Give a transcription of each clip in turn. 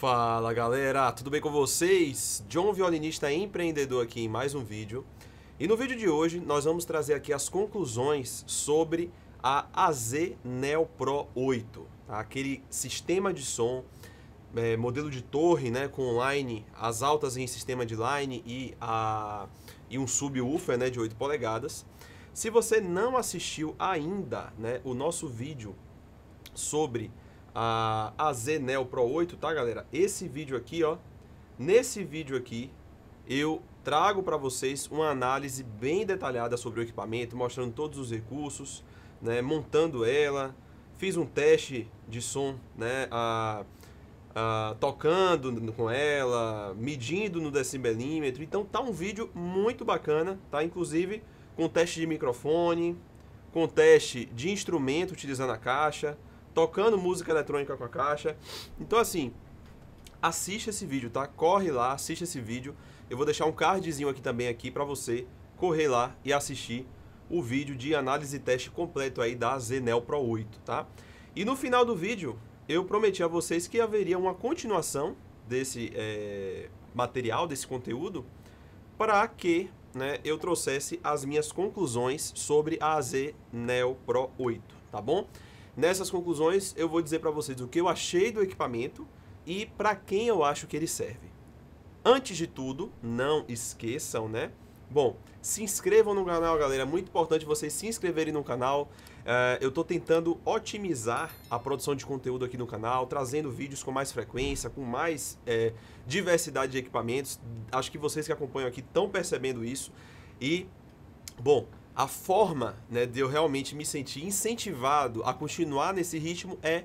Fala galera, tudo bem com vocês? John Violinista empreendedor aqui em mais um vídeo. E no vídeo de hoje nós vamos trazer aqui as conclusões sobre a AZ Neo Pro 8, tá? aquele sistema de som, é, modelo de torre né, com line, as altas em sistema de line e, a, e um subwoofer né, de 8 polegadas. Se você não assistiu ainda né, o nosso vídeo sobre a AZ Neo Pro 8, tá, galera? Esse vídeo aqui, ó, nesse vídeo aqui, eu trago para vocês uma análise bem detalhada sobre o equipamento, mostrando todos os recursos, né, montando ela, fiz um teste de som, né, a, a, tocando com ela, medindo no decibelímetro, então tá um vídeo muito bacana, tá? Inclusive com teste de microfone, com teste de instrumento utilizando a caixa, tocando música eletrônica com a caixa. Então, assim, assiste esse vídeo, tá? Corre lá, assiste esse vídeo. Eu vou deixar um cardzinho aqui também aqui para você correr lá e assistir o vídeo de análise e teste completo aí da Zenel Pro 8, tá? E no final do vídeo, eu prometi a vocês que haveria uma continuação desse é, material, desse conteúdo, para que né, eu trouxesse as minhas conclusões sobre a Neo Pro 8, tá bom? Nessas conclusões, eu vou dizer para vocês o que eu achei do equipamento e para quem eu acho que ele serve. Antes de tudo, não esqueçam, né? Bom, se inscrevam no canal, galera. É muito importante vocês se inscreverem no canal. Uh, eu estou tentando otimizar a produção de conteúdo aqui no canal, trazendo vídeos com mais frequência, com mais é, diversidade de equipamentos. Acho que vocês que acompanham aqui estão percebendo isso. E, bom, a forma né, de eu realmente me sentir incentivado a continuar nesse ritmo é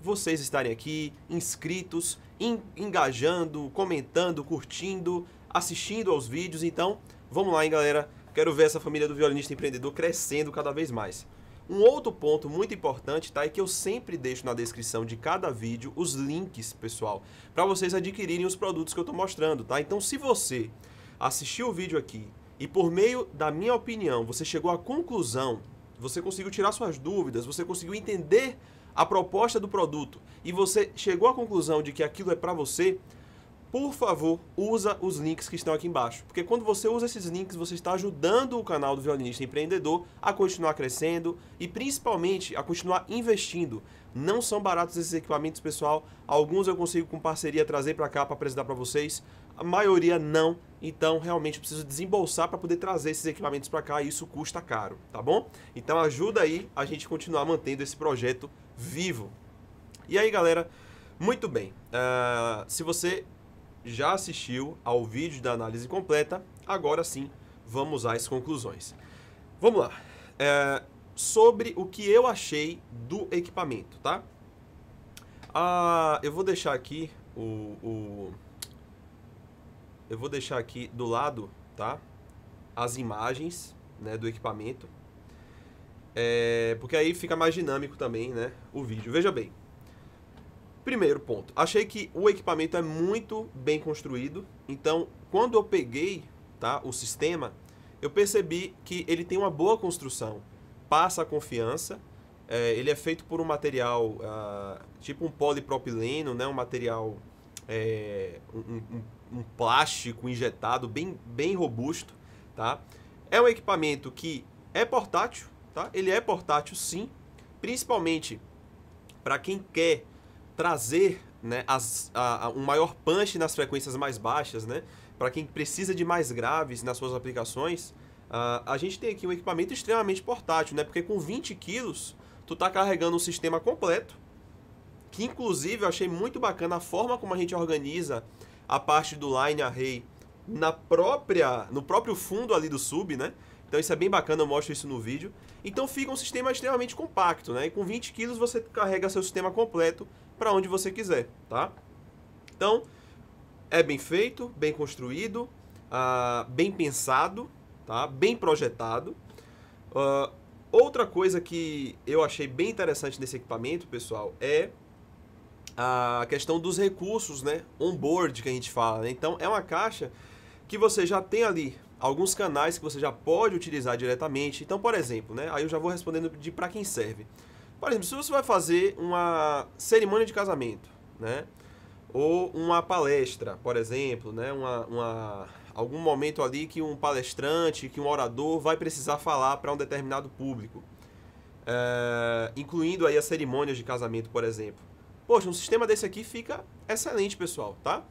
vocês estarem aqui, inscritos, engajando, comentando, curtindo, assistindo aos vídeos. Então, vamos lá, hein, galera? Quero ver essa família do violinista empreendedor crescendo cada vez mais. Um outro ponto muito importante, tá? É que eu sempre deixo na descrição de cada vídeo os links, pessoal, para vocês adquirirem os produtos que eu estou mostrando, tá? Então, se você assistiu o vídeo aqui e por meio da minha opinião, você chegou à conclusão, você conseguiu tirar suas dúvidas, você conseguiu entender a proposta do produto e você chegou à conclusão de que aquilo é para você, por favor, usa os links que estão aqui embaixo. Porque quando você usa esses links, você está ajudando o canal do Violinista Empreendedor a continuar crescendo e principalmente a continuar investindo. Não são baratos esses equipamentos, pessoal. Alguns eu consigo com parceria trazer para cá para apresentar para vocês. A maioria não. Então, realmente, eu preciso desembolsar para poder trazer esses equipamentos para cá e isso custa caro, tá bom? Então, ajuda aí a gente continuar mantendo esse projeto vivo. E aí, galera, muito bem. Uh, se você já assistiu ao vídeo da análise completa, agora sim vamos às conclusões. Vamos lá. É, sobre o que eu achei do equipamento, tá? Ah, eu vou deixar aqui o, o, eu vou deixar aqui do lado, tá? As imagens, né, do equipamento, é, porque aí fica mais dinâmico também, né, o vídeo. Veja bem. Primeiro ponto, achei que o equipamento é muito bem construído, então quando eu peguei tá, o sistema, eu percebi que ele tem uma boa construção, passa a confiança, é, ele é feito por um material uh, tipo um polipropileno, né, um material, é, um, um, um, plástico injetado bem, bem robusto, tá? É um equipamento que é portátil, tá? Ele é portátil sim, principalmente para quem quer trazer né, as, a, a, um maior punch nas frequências mais baixas, né? Para quem precisa de mais graves nas suas aplicações, uh, a gente tem aqui um equipamento extremamente portátil, né? Porque com 20 quilos, tu tá carregando um sistema completo, que inclusive eu achei muito bacana a forma como a gente organiza a parte do line array na própria, no próprio fundo ali do sub, né? Então isso é bem bacana, eu mostro isso no vídeo. Então fica um sistema extremamente compacto, né? E com 20 quilos você carrega seu sistema completo para onde você quiser, tá? Então, é bem feito, bem construído, uh, bem pensado, tá? Bem projetado. Uh, outra coisa que eu achei bem interessante nesse equipamento, pessoal, é a questão dos recursos, né? On-board que a gente fala, né? Então, é uma caixa que você já tem ali alguns canais que você já pode utilizar diretamente. Então, por exemplo, né? Aí eu já vou respondendo de para quem serve. Por exemplo, se você vai fazer uma cerimônia de casamento, né? ou uma palestra, por exemplo, né? uma, uma, algum momento ali que um palestrante, que um orador vai precisar falar para um determinado público, é, incluindo aí as cerimônias de casamento, por exemplo. Poxa, um sistema desse aqui fica excelente, pessoal, tá?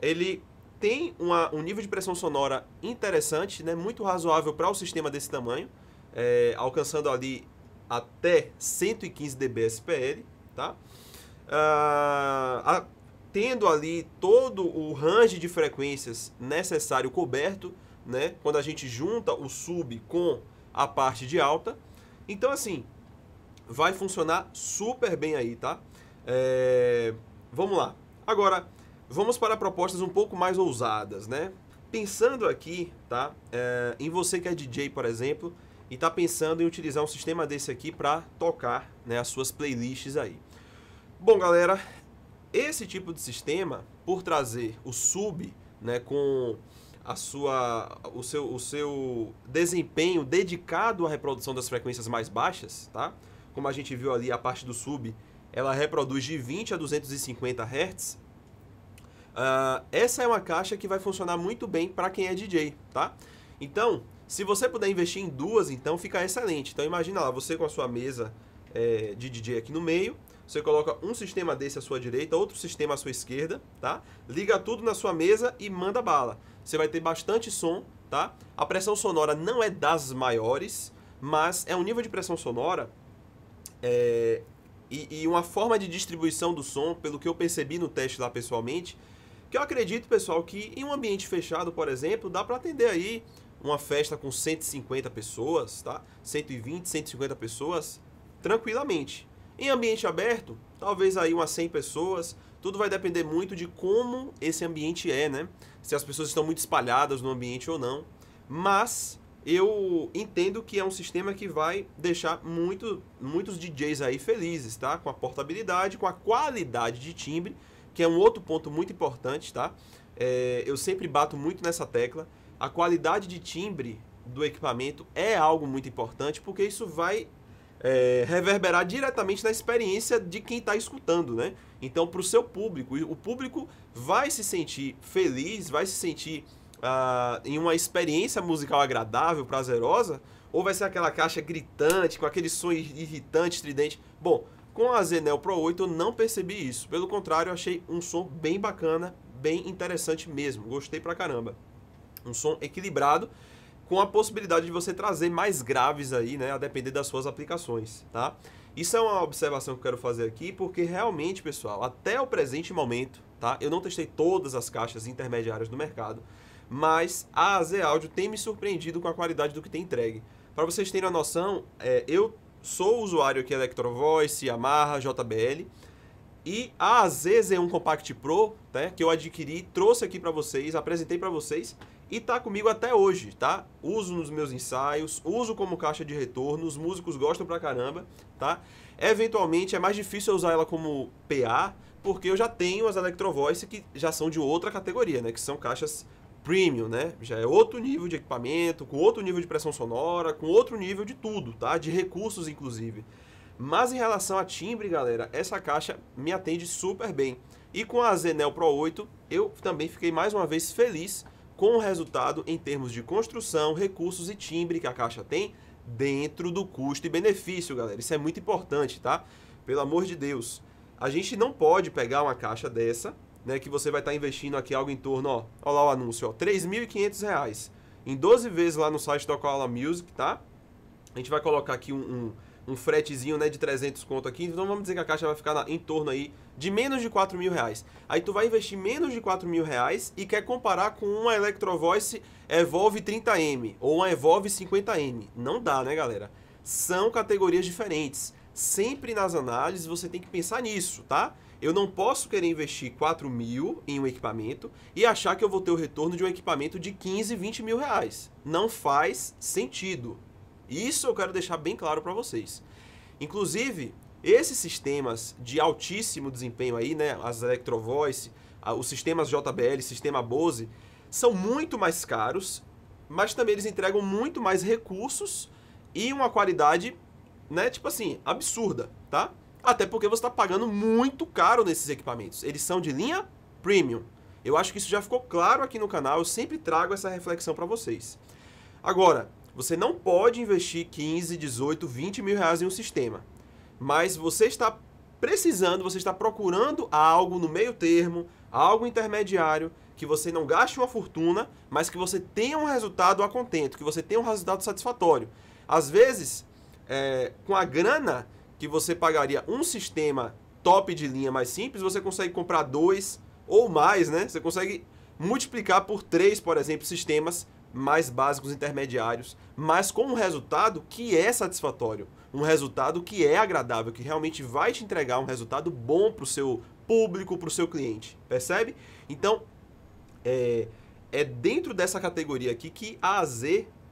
Ele tem uma, um nível de pressão sonora interessante, né? muito razoável para um sistema desse tamanho, é, alcançando ali até 115 dB SPL, tá? Uh, a, tendo ali todo o range de frequências necessário coberto, né? Quando a gente junta o sub com a parte de alta. Então, assim, vai funcionar super bem aí, tá? É, vamos lá. Agora, vamos para propostas um pouco mais ousadas, né? Pensando aqui, tá? É, em você que é DJ, por exemplo, e está pensando em utilizar um sistema desse aqui para tocar né, as suas playlists aí. Bom, galera, esse tipo de sistema, por trazer o sub né, com a sua, o, seu, o seu desempenho dedicado à reprodução das frequências mais baixas, tá? Como a gente viu ali, a parte do sub, ela reproduz de 20 a 250 Hz. Uh, essa é uma caixa que vai funcionar muito bem para quem é DJ, tá? Então, se você puder investir em duas, então fica excelente. Então imagina lá, você com a sua mesa é, de DJ aqui no meio, você coloca um sistema desse à sua direita, outro sistema à sua esquerda, tá? Liga tudo na sua mesa e manda bala. Você vai ter bastante som, tá? A pressão sonora não é das maiores, mas é um nível de pressão sonora é, e, e, uma forma de distribuição do som, pelo que eu percebi no teste lá pessoalmente, que eu acredito, pessoal, que em um ambiente fechado, por exemplo, dá para atender aí uma festa com 150 pessoas, tá? 120, 150 pessoas, tranquilamente. Em ambiente aberto, talvez aí umas 100 pessoas. Tudo vai depender muito de como esse ambiente é, né? Se as pessoas estão muito espalhadas no ambiente ou não. Mas eu entendo que é um sistema que vai deixar muito, muitos DJs aí felizes, tá? Com a portabilidade, com a qualidade de timbre, que é um outro ponto muito importante, tá? É, eu sempre bato muito nessa tecla. A qualidade de timbre do equipamento é algo muito importante, porque isso vai é, reverberar diretamente na experiência de quem está escutando, né? Então, para o seu público, o público vai se sentir feliz, vai se sentir uh, em uma experiência musical agradável, prazerosa, ou vai ser aquela caixa gritante, com aquele som irritante, estridente. Bom, com a Zenel Pro 8 eu não percebi isso. Pelo contrário, eu achei um som bem bacana, bem interessante mesmo. Gostei pra caramba. Um som equilibrado com a possibilidade de você trazer mais graves aí, né, a depender das suas aplicações, tá? Isso é uma observação que eu quero fazer aqui, porque realmente, pessoal, até o presente momento, tá? Eu não testei todas as caixas intermediárias do mercado, mas a AZ Audio tem me surpreendido com a qualidade do que tem entregue. Para vocês terem a noção, é, eu sou usuário aqui Electro Voice, Yamaha, JBL, e a AZ-Z1 Compact Pro, né, que eu adquiri, trouxe aqui para vocês, apresentei para vocês, e tá comigo até hoje, tá? Uso nos meus ensaios, uso como caixa de retorno, os músicos gostam pra caramba, tá? Eventualmente é mais difícil usar ela como PA, porque eu já tenho as Electro Voice que já são de outra categoria, né? Que são caixas premium, né? Já é outro nível de equipamento, com outro nível de pressão sonora, com outro nível de tudo, tá? De recursos, inclusive. Mas em relação a timbre, galera, essa caixa me atende super bem. E com a Zenel Pro 8, eu também fiquei mais uma vez feliz com o resultado em termos de construção, recursos e timbre que a caixa tem dentro do custo e benefício, galera. Isso é muito importante, tá? Pelo amor de Deus. A gente não pode pegar uma caixa dessa, né, que você vai estar tá investindo aqui algo em torno, ó, ó lá o anúncio, ó, R$ 3.500 em 12 vezes lá no site da Koala Music, tá? A gente vai colocar aqui um, um um fretezinho né, de 300 conto aqui, então vamos dizer que a caixa vai ficar na, em torno aí de menos de 4 mil reais. Aí tu vai investir menos de 4 mil reais e quer comparar com uma Electro Voice Evolve 30M ou uma Evolve 50M. Não dá, né, galera? São categorias diferentes. Sempre nas análises você tem que pensar nisso, tá? Eu não posso querer investir 4 mil em um equipamento e achar que eu vou ter o retorno de um equipamento de 15, 20 mil reais. Não faz sentido. Isso eu quero deixar bem claro para vocês. Inclusive, esses sistemas de altíssimo desempenho aí, né, as Electro Voice, os sistemas JBL, sistema Bose, são muito mais caros, mas também eles entregam muito mais recursos e uma qualidade, né, tipo assim, absurda, tá? Até porque você está pagando muito caro nesses equipamentos. Eles são de linha Premium. Eu acho que isso já ficou claro aqui no canal, eu sempre trago essa reflexão para vocês. Agora, você não pode investir 15, 18, 20 mil reais em um sistema, mas você está precisando, você está procurando algo no meio termo, algo intermediário, que você não gaste uma fortuna, mas que você tenha um resultado a contento, que você tenha um resultado satisfatório. Às vezes, é, com a grana que você pagaria um sistema top de linha mais simples, você consegue comprar dois ou mais, né? Você consegue multiplicar por três, por exemplo, sistemas mais básicos intermediários, mas com um resultado que é satisfatório, um resultado que é agradável, que realmente vai te entregar um resultado bom para o seu público, para o seu cliente, percebe? Então, é, é dentro dessa categoria aqui que a AZ,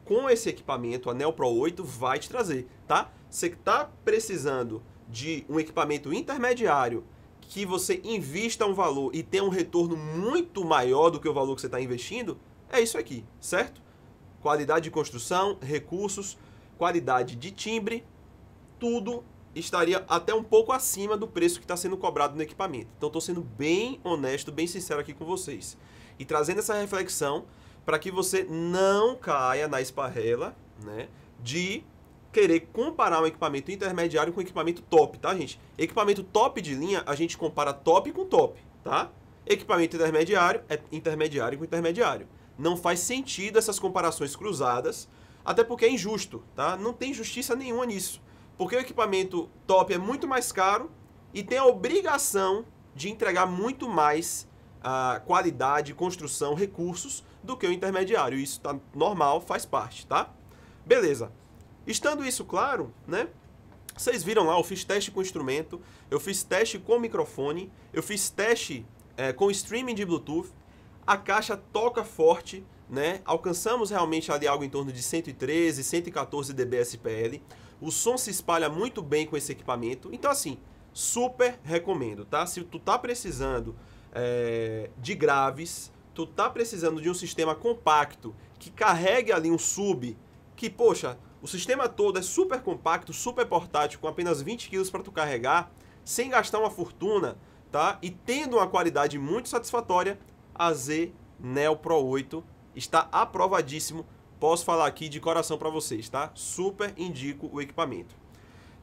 com esse equipamento, a Neo Pro 8, vai te trazer, tá? Você está precisando de um equipamento intermediário que você invista um valor e tenha um retorno muito maior do que o valor que você está investindo, é isso aqui, certo? Qualidade de construção, recursos, qualidade de timbre, tudo estaria até um pouco acima do preço que está sendo cobrado no equipamento. Então estou sendo bem honesto, bem sincero aqui com vocês. E trazendo essa reflexão para que você não caia na esparrela né, de querer comparar um equipamento intermediário com um equipamento top, tá, gente? Equipamento top de linha, a gente compara top com top, tá? Equipamento intermediário é intermediário com intermediário. Não faz sentido essas comparações cruzadas, até porque é injusto, tá? Não tem justiça nenhuma nisso. Porque o equipamento top é muito mais caro e tem a obrigação de entregar muito mais uh, qualidade, construção, recursos do que o intermediário. Isso tá normal, faz parte, tá? Beleza. Estando isso claro, né? Vocês viram lá, eu fiz teste com instrumento, eu fiz teste com microfone, eu fiz teste é, com streaming de Bluetooth. A caixa toca forte, né? Alcançamos realmente ali algo em torno de 113, 114 dB SPL. O som se espalha muito bem com esse equipamento. Então, assim, super recomendo, tá? Se tu tá precisando é, de graves, tu tá precisando de um sistema compacto que carregue ali um sub, que, poxa, o sistema todo é super compacto, super portátil, com apenas 20 kg para tu carregar, sem gastar uma fortuna, tá? E tendo uma qualidade muito satisfatória, a Z Neo Pro 8 está aprovadíssimo. Posso falar aqui de coração para vocês, tá? Super indico o equipamento.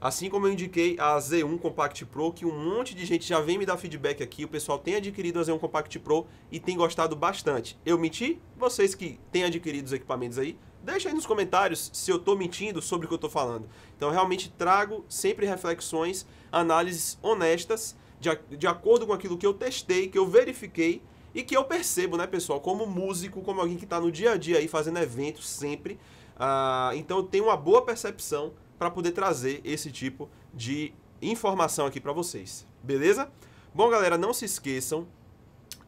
Assim como eu indiquei a Z1 Compact Pro, que um monte de gente já vem me dar feedback aqui, o pessoal tem adquirido a Z1 Compact Pro e tem gostado bastante. Eu menti? Vocês que têm adquirido os equipamentos aí, deixa aí nos comentários se eu estou mentindo sobre o que eu estou falando. Então, realmente trago sempre reflexões, análises honestas, de, de acordo com aquilo que eu testei, que eu verifiquei e que eu percebo, né, pessoal, como músico, como alguém que está no dia a dia aí fazendo eventos sempre. Uh, então, eu tenho uma boa percepção para poder trazer esse tipo de informação aqui para vocês. Beleza? Bom, galera, não se esqueçam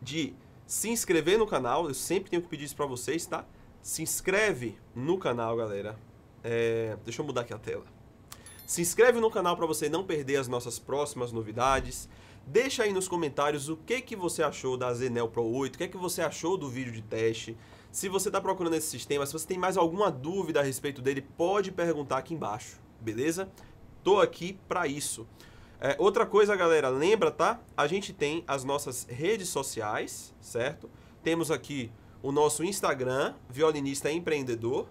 de se inscrever no canal. Eu sempre tenho que pedir isso para vocês, tá? Se inscreve no canal, galera. É... Deixa eu mudar aqui a tela. Se inscreve no canal para você não perder as nossas próximas novidades. Deixa aí nos comentários o que, que você achou da Zenel Pro 8, o que, que você achou do vídeo de teste. Se você está procurando esse sistema, se você tem mais alguma dúvida a respeito dele, pode perguntar aqui embaixo, beleza? Tô aqui para isso. É, outra coisa, galera, lembra, tá? A gente tem as nossas redes sociais, certo? Temos aqui o nosso Instagram, Violinista Empreendedor.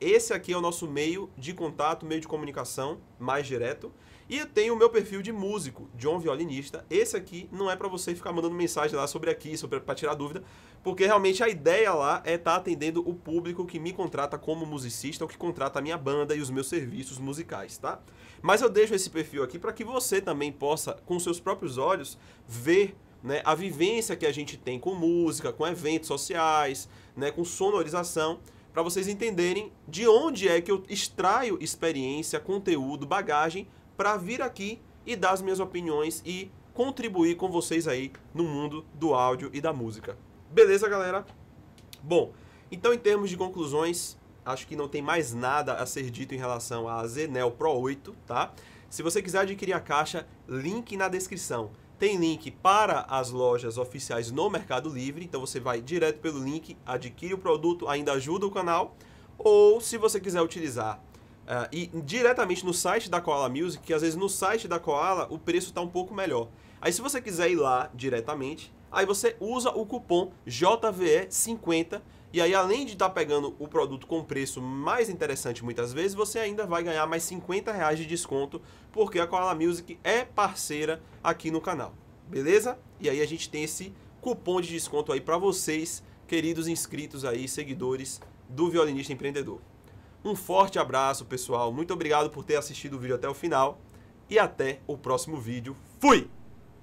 Esse aqui é o nosso meio de contato, meio de comunicação mais direto. E eu tenho o meu perfil de músico, John Violinista. Esse aqui não é para você ficar mandando mensagem lá sobre aqui, sobre para tirar dúvida, porque realmente a ideia lá é estar tá atendendo o público que me contrata como musicista, ou que contrata a minha banda e os meus serviços musicais, tá? Mas eu deixo esse perfil aqui para que você também possa, com seus próprios olhos, ver né, a vivência que a gente tem com música, com eventos sociais, né, com sonorização, para vocês entenderem de onde é que eu extraio experiência, conteúdo, bagagem para vir aqui e dar as minhas opiniões e contribuir com vocês aí no mundo do áudio e da música. Beleza, galera? Bom, então em termos de conclusões, acho que não tem mais nada a ser dito em relação à Zenel Pro 8, tá? Se você quiser adquirir a caixa, link na descrição. Tem link para as lojas oficiais no Mercado Livre, então você vai direto pelo link, adquire o produto, ainda ajuda o canal. Ou se você quiser utilizar Uh, e diretamente no site da Koala Music, que às vezes no site da Koala o preço está um pouco melhor. Aí se você quiser ir lá diretamente, Aí você usa o cupom JVE50 e aí além de estar tá pegando o produto com preço mais interessante muitas vezes, você ainda vai ganhar mais 50 reais de desconto, porque a Koala Music é parceira aqui no canal. Beleza? E aí a gente tem esse cupom de desconto aí para vocês, queridos inscritos aí, seguidores do Violinista Empreendedor. Um forte abraço, pessoal. Muito obrigado por ter assistido o vídeo até o final e até o próximo vídeo. Fui!